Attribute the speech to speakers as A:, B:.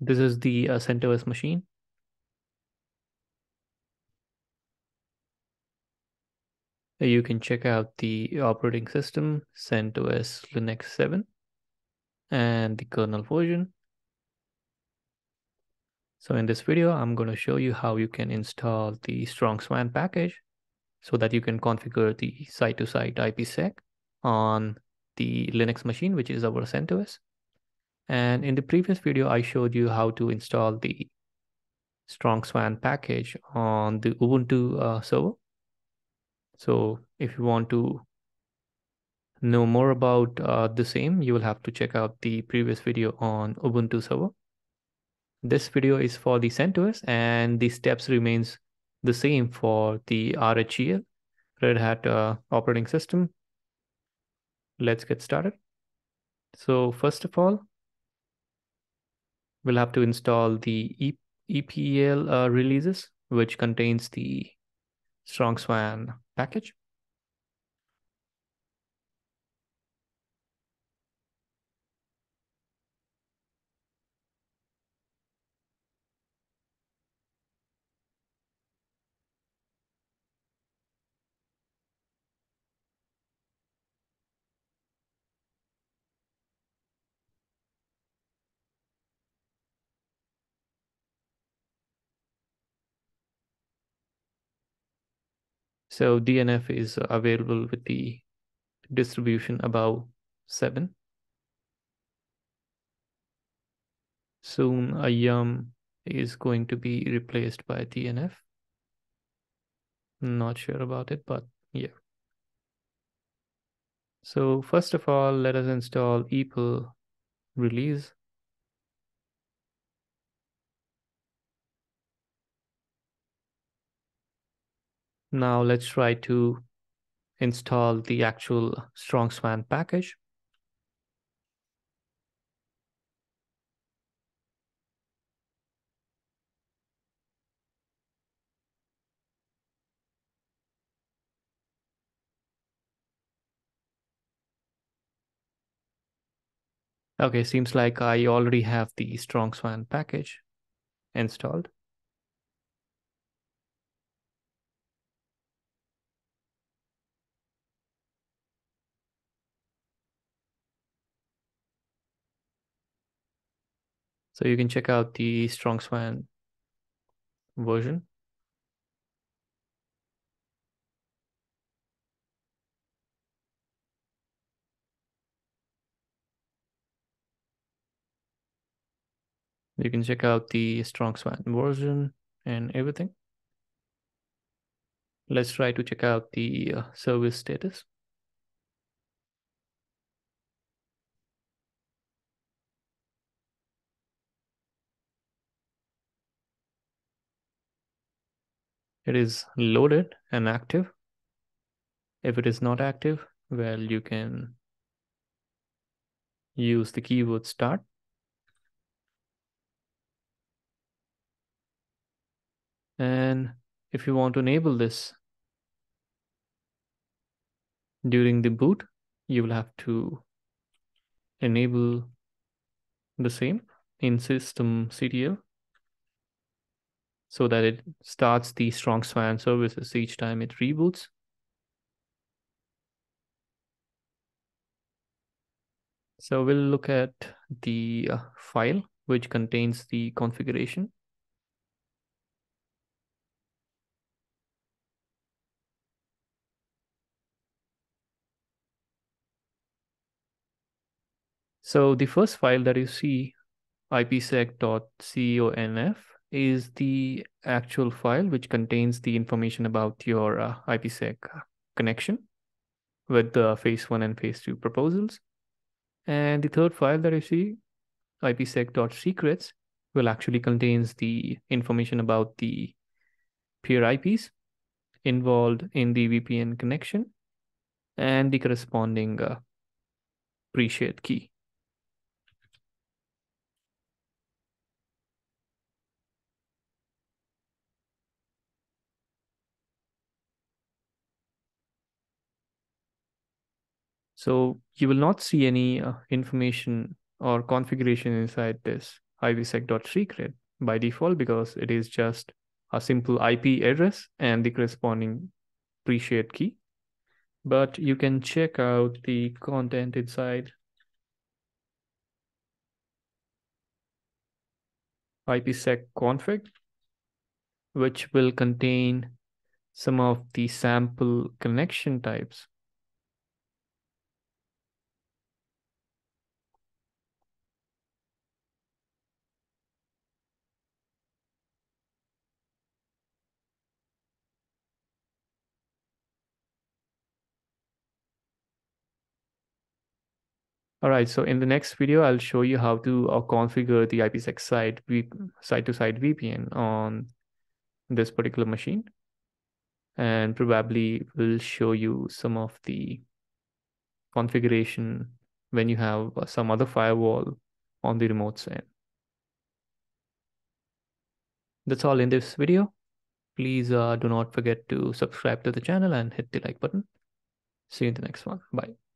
A: This is the uh, CentOS machine. You can check out the operating system, CentOS Linux 7, and the kernel version. So in this video, I'm going to show you how you can install the strongSwan package so that you can configure the site-to-site -site IPsec on the Linux machine, which is our CentOS. And in the previous video, I showed you how to install the strongSwan package on the Ubuntu uh, server. So if you want to know more about uh, the same, you will have to check out the previous video on Ubuntu server. This video is for the CentOS and the steps remains the same for the RHEL, Red Hat uh, operating system. Let's get started. So first of all, we'll have to install the e EPEL uh, releases, which contains the strongSwan package. So DNF is available with the distribution above 7. Soon yum is going to be replaced by DNF. Not sure about it, but yeah. So first of all, let us install EPEL release. Now let's try to install the actual strongSwan package. Okay, seems like I already have the strongSwan package installed. So you can check out the strongSwan version. You can check out the strongSwan version and everything. Let's try to check out the uh, service status. It is loaded and active. If it is not active, well, you can use the keyword start. And if you want to enable this during the boot, you will have to enable the same in systemctl so that it starts the strongSwan services each time it reboots. So we'll look at the uh, file which contains the configuration. So the first file that you see, ipsec.conf, is the actual file which contains the information about your uh, IPsec connection with the phase one and phase two proposals. And the third file that you see, ipsec.secrets, will actually contains the information about the peer IPs involved in the VPN connection and the corresponding uh, pre-shared key. So you will not see any uh, information or configuration inside this ipsec.secret by default because it is just a simple IP address and the corresponding pre-shared key. But you can check out the content inside IPsec config, which will contain some of the sample connection types. All right, so in the next video, I'll show you how to uh, configure the IPsec site side-to-side VPN on this particular machine. And probably will show you some of the configuration when you have uh, some other firewall on the remote side. That's all in this video. Please uh, do not forget to subscribe to the channel and hit the like button. See you in the next one. Bye.